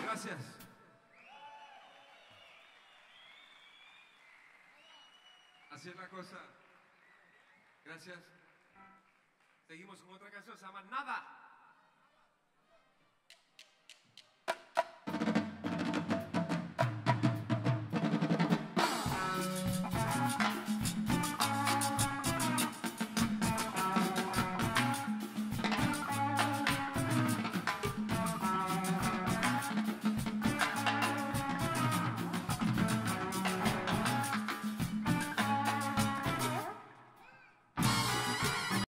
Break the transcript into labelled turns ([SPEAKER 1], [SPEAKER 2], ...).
[SPEAKER 1] Gracias. Así es la cosa. Gracias. Seguimos con otra canción, se llama Nada.